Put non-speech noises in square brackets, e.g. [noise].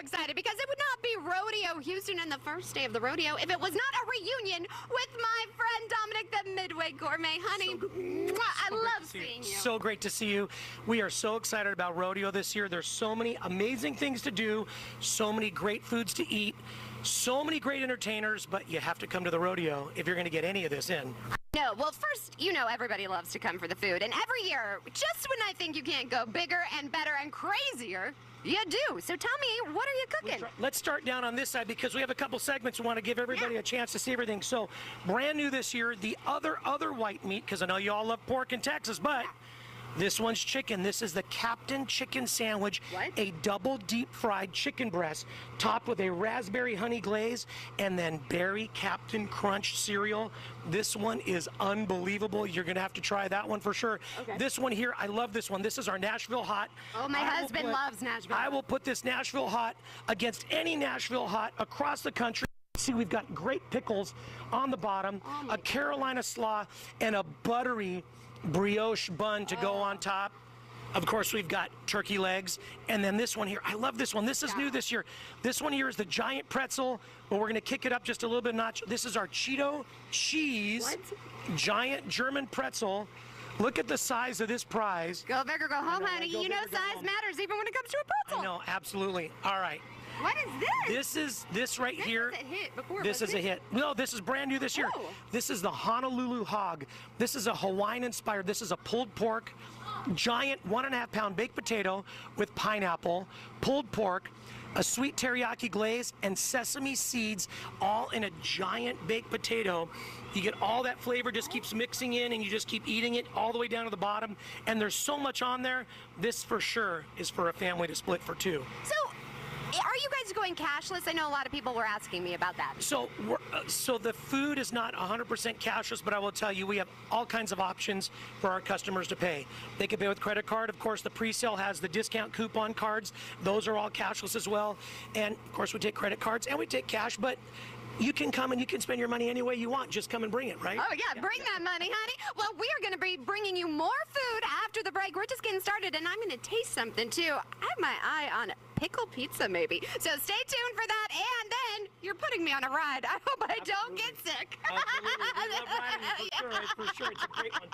excited because it would not be Rodeo Houston and the first day of the rodeo if it was not a reunion with my friend Dominic the Midway Gourmet. Honey, mwah, I love seeing you. So great to see you. We are so excited about rodeo this year. There's so many amazing things to do, so many great foods to eat, so many great entertainers, but you have to come to the rodeo if you're going to get any of this in. No, well, first, you know everybody loves to come for the food, and every year, just when I think you can't go bigger and better and crazier, you do. So tell me, what are you cooking? Let's start down on this side because we have a couple segments. We want to give everybody Yeah. a chance to see everything. So, brand new this year, the other other white meat because I know you all love pork in Texas, but this one's chicken. This is the Captain Chicken Sandwich, What? a double deep fried chicken breast topped with a raspberry honey glaze and then berry Cap'n Crunch cereal. This one is unbelievable. You're going to have to try that one for sure. Okay. This one here, I love this one. This is our Nashville Hot. Oh, my I husband loves Nashville I will put this Nashville Hot against any Nashville Hot across the country. See, we've got great pickles on the bottom, Oh a Carolina slaw, and a buttery brioche bun to go Oh. on top. Of course, we've got turkey legs, and then this one here. I love this one. This is new this year. This one here is the giant pretzel, but we're going to kick it up just a little bit notch. This is our Cheeto cheese What? giant German pretzel. Look at the size of this prize. Go big or go home, know, honey. go you know big or go size matters even when it comes to a pretzel. No, absolutely. All right. What is this? This is this right This here. was a hit before, This is wasn't a hit. No, this is brand new this year. Oh. This is the Honolulu hog. This is a Hawaiian inspired. This is a pulled pork, giant one and a half pound baked potato with pineapple, pulled pork, a sweet teriyaki glaze, and sesame seeds, all in a giant baked potato. You get all that flavor, just keeps mixing in, and you just keep eating it all the way down to the bottom. And there's so much on there. This for sure is for a family to split for two. So, are you guys going cashless? I know a lot of people were asking me about that. So, we're, uh, so the food is not 100% cashless, but I will tell you we have all kinds of options for our customers to pay. They can pay with credit card. Of course, the pre-sale has the discount coupon cards; those are all cashless as well. And of course, we take credit cards and we take cash, but you can come and you can spend your money any way you want. Just come and bring it, right? Oh, yeah, bring that money, honey. Well, we are going to be bringing you more food after the break. We're just getting started, and I'm going to taste something, too. I have my eye on pickle pizza, maybe. So stay tuned for that, and then you're putting me on a ride. I hope I don't get sick. Absolutely. We love riding it for [laughs] sure. For sure, it's a great one. Too.